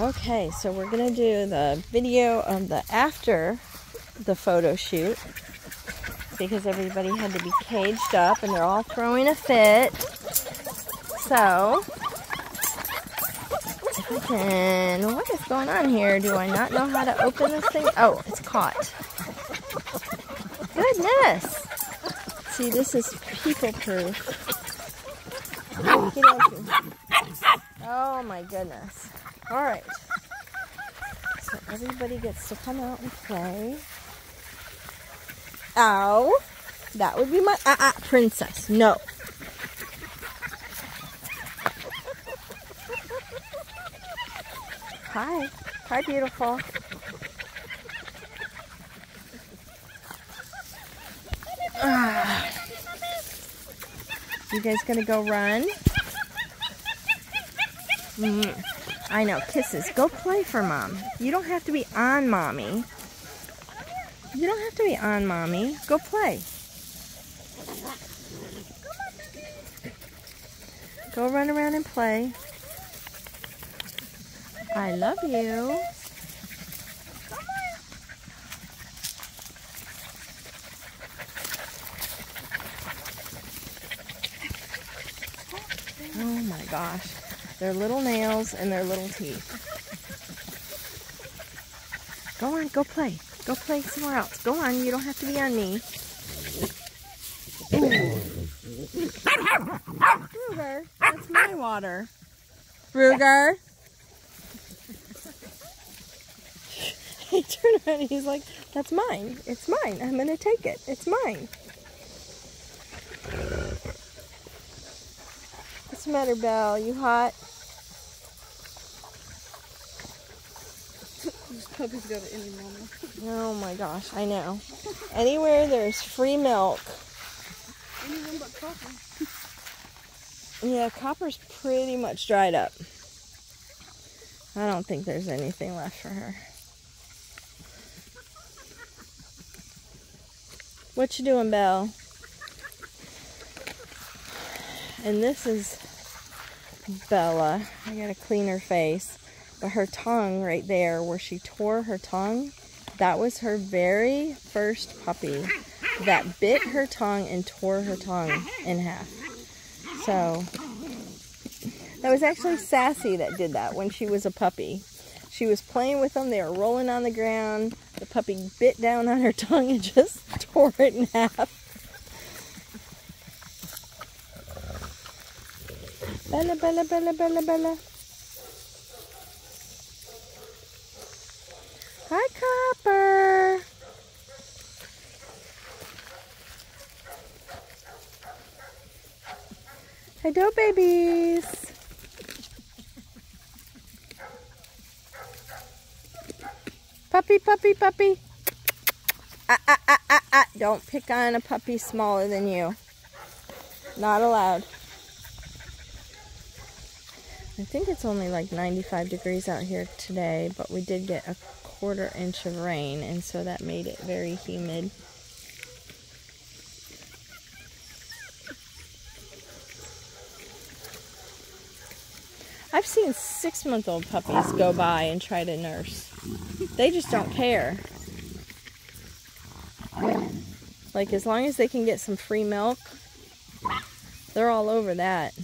Okay, so we're gonna do the video of the after the photo shoot because everybody had to be caged up and they're all throwing a fit. So, if I can, what is going on here? Do I not know how to open this thing? Oh, it's caught. Goodness! See, this is people proof. Oh my goodness. All right. So everybody gets to come out and play. Ow. That would be my uh, uh, princess. No. Hi. Hi, beautiful. Ah. You guys gonna go run? I know, kisses. Go play for mom. You don't have to be on mommy. You don't have to be on mommy. Go play. Go run around and play. I love you. Oh my gosh. Their little nails and their little teeth. Go on, go play. Go play somewhere else. Go on, you don't have to be on me. Ruger, that's my water. Ruger. he turned around and he's like, that's mine. It's mine. I'm going to take it. It's mine. What's the matter, Belle? You hot? Puppy's got it any moment. Oh my gosh, I know. Anywhere there's free milk. Anyone but copper. Yeah, copper's pretty much dried up. I don't think there's anything left for her. What you doing, Belle? And this is Bella. I gotta clean her face. Her tongue right there, where she tore her tongue, that was her very first puppy that bit her tongue and tore her tongue in half. So, that was actually Sassy that did that when she was a puppy. She was playing with them, they were rolling on the ground. The puppy bit down on her tongue and just tore it in half. Bella, Bella, Bella, Bella, Bella. Hi, Copper. Hello, babies. Puppy, puppy, puppy. Ah, ah, ah, ah, ah. Don't pick on a puppy smaller than you. Not allowed. I think it's only like 95 degrees out here today, but we did get a quarter inch of rain, and so that made it very humid. I've seen six month old puppies go by and try to nurse. They just don't care. Like, as long as they can get some free milk, they're all over that.